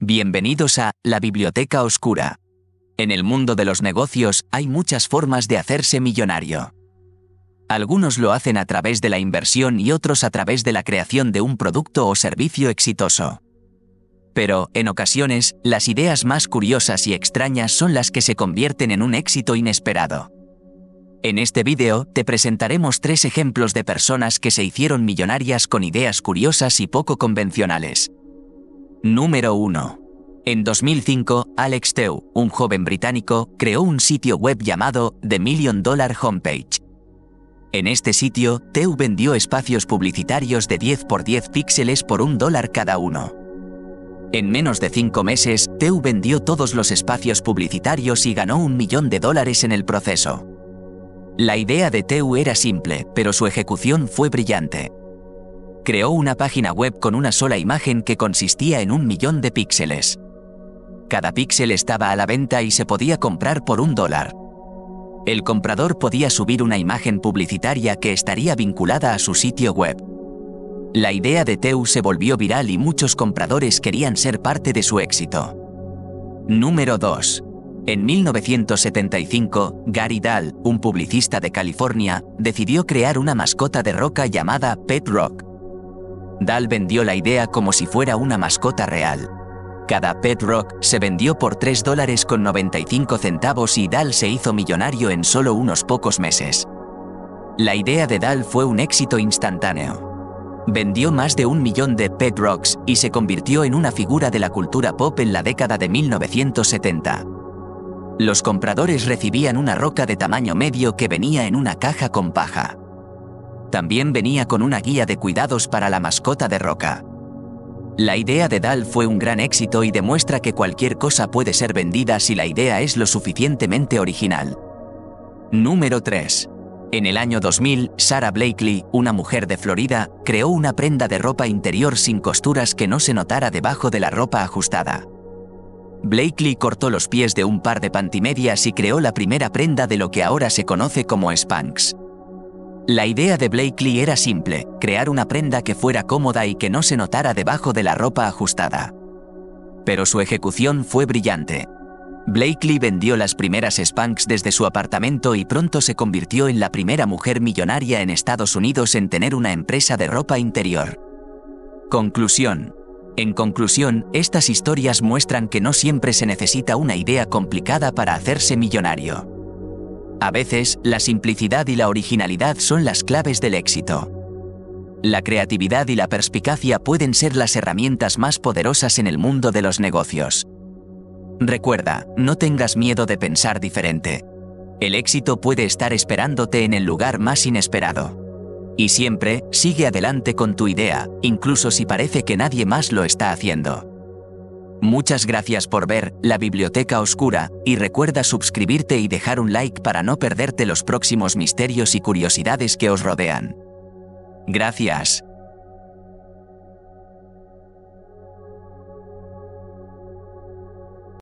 Bienvenidos a La Biblioteca Oscura. En el mundo de los negocios hay muchas formas de hacerse millonario. Algunos lo hacen a través de la inversión y otros a través de la creación de un producto o servicio exitoso. Pero, en ocasiones, las ideas más curiosas y extrañas son las que se convierten en un éxito inesperado. En este vídeo te presentaremos tres ejemplos de personas que se hicieron millonarias con ideas curiosas y poco convencionales. Número 1. En 2005, Alex Tew, un joven británico, creó un sitio web llamado The Million Dollar Homepage. En este sitio, Tew vendió espacios publicitarios de 10 por 10 píxeles por un dólar cada uno. En menos de cinco meses, Tew vendió todos los espacios publicitarios y ganó un millón de dólares en el proceso. La idea de Tew era simple, pero su ejecución fue brillante creó una página web con una sola imagen que consistía en un millón de píxeles. Cada píxel estaba a la venta y se podía comprar por un dólar. El comprador podía subir una imagen publicitaria que estaría vinculada a su sitio web. La idea de Teu se volvió viral y muchos compradores querían ser parte de su éxito. Número 2. En 1975, Gary Dahl, un publicista de California, decidió crear una mascota de roca llamada Pet Rock. Dal vendió la idea como si fuera una mascota real. Cada Pet Rock se vendió por 3 dólares con 95 centavos y Dal se hizo millonario en solo unos pocos meses. La idea de Dal fue un éxito instantáneo. Vendió más de un millón de Pet Rocks y se convirtió en una figura de la cultura pop en la década de 1970. Los compradores recibían una roca de tamaño medio que venía en una caja con paja. También venía con una guía de cuidados para la mascota de Roca. La idea de Dal fue un gran éxito y demuestra que cualquier cosa puede ser vendida si la idea es lo suficientemente original. Número 3. En el año 2000, Sarah Blakely, una mujer de Florida, creó una prenda de ropa interior sin costuras que no se notara debajo de la ropa ajustada. Blakely cortó los pies de un par de pantimedias y creó la primera prenda de lo que ahora se conoce como Spanx. La idea de Blakely era simple, crear una prenda que fuera cómoda y que no se notara debajo de la ropa ajustada. Pero su ejecución fue brillante. Blakely vendió las primeras Spanx desde su apartamento y pronto se convirtió en la primera mujer millonaria en Estados Unidos en tener una empresa de ropa interior. Conclusión. En conclusión, estas historias muestran que no siempre se necesita una idea complicada para hacerse millonario. A veces, la simplicidad y la originalidad son las claves del éxito. La creatividad y la perspicacia pueden ser las herramientas más poderosas en el mundo de los negocios. Recuerda, no tengas miedo de pensar diferente. El éxito puede estar esperándote en el lugar más inesperado. Y siempre, sigue adelante con tu idea, incluso si parece que nadie más lo está haciendo. Muchas gracias por ver La Biblioteca Oscura y recuerda suscribirte y dejar un like para no perderte los próximos misterios y curiosidades que os rodean. Gracias.